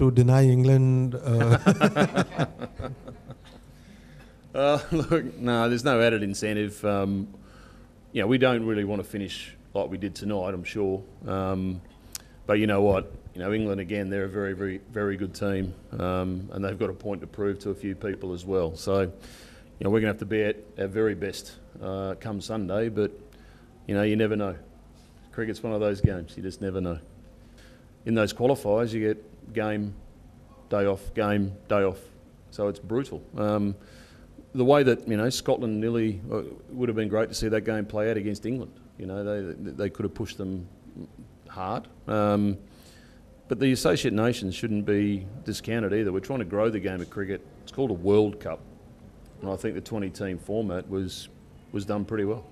to deny England? Uh... uh, look, no, there's no added incentive. Um, you know, we don't really want to finish like we did tonight, I'm sure. Um, but you know what? You know, England again, they're a very, very, very good team, um, and they've got a point to prove to a few people as well. So, you know, we're going to have to be at our very best uh, come Sunday. But you know, you never know. Cricket's one of those games; you just never know. In those qualifiers, you get game, day off, game, day off. So it's brutal. Um, the way that you know Scotland nearly uh, would have been great to see that game play out against England. You know, they they could have pushed them hard. Um, but the Associate Nations shouldn't be discounted either. We're trying to grow the game of cricket. It's called a World Cup, and I think the 20 team format was was done pretty well.